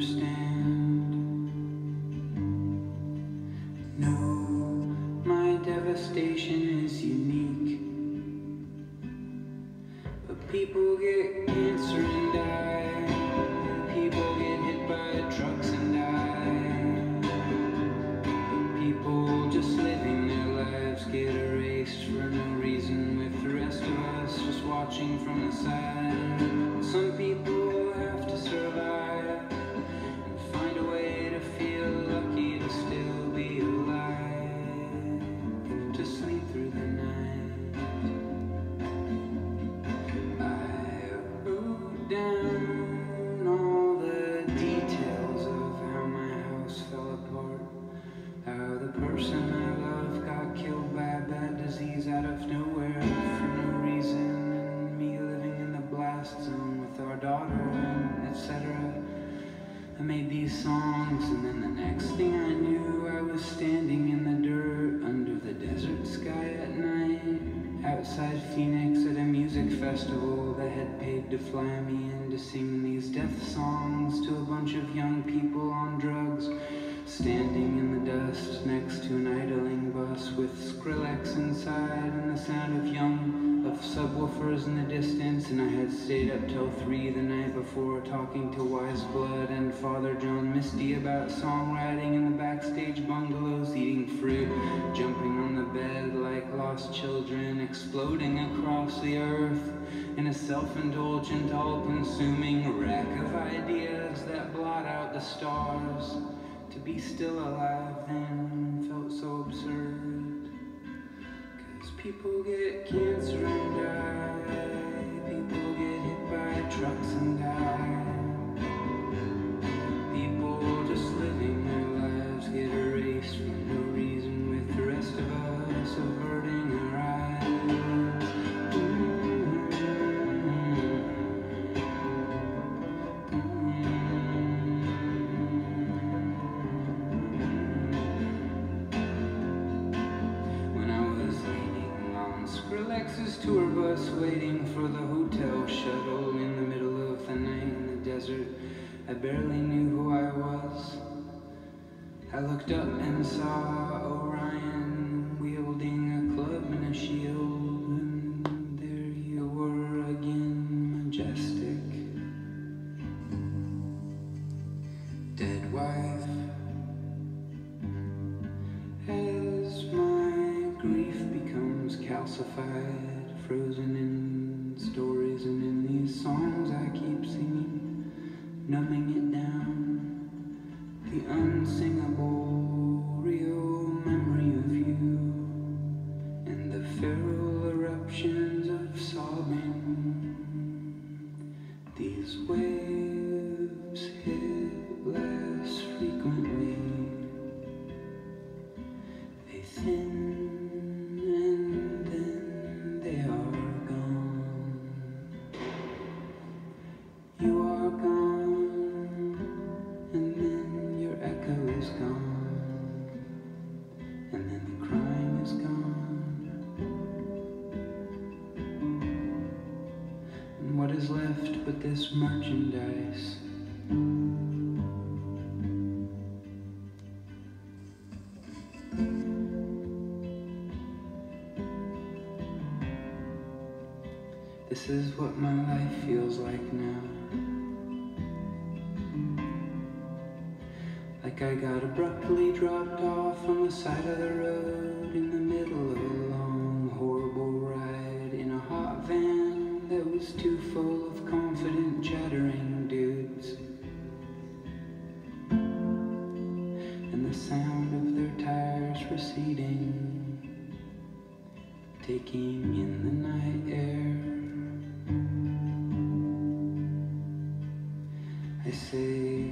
understand. No, my devastation is unique. But people get I made these songs, and then the next thing I knew, I was standing in the dirt under the desert sky at night, outside Phoenix at a music festival that had paid to fly me in to sing these death songs to a bunch of young people on drugs. Standing in the dust next to an idling bus with Skrillex inside and the sound of young of subwoofers in the distance and I had stayed up till three the night before talking to Weyes Blood and Father John Misty about songwriting in the backstage bungalows, eating fruit, jumping on the bed like lost children, exploding across the earth in a self-indulgent, all-consuming wreck of ideas that blot out the stars. To be still alive then people get cancer and die. Skrillex's tour bus, waiting for the hotel shuttle in the middle of the night in the desert, I barely knew who I was. I looked up and saw Orion wielding a club and a shield, calcified, frozen in stories and in these songs I keep singing, numbing it down, the unsingable real memory of you, and the feral eruptions of sobbing. These waves hit less frequently. They thin left but this merchandise? This is what my life feels like now. Like I got abruptly dropped off on the side of the road in the middle of tires receding, taking in the night air. I say,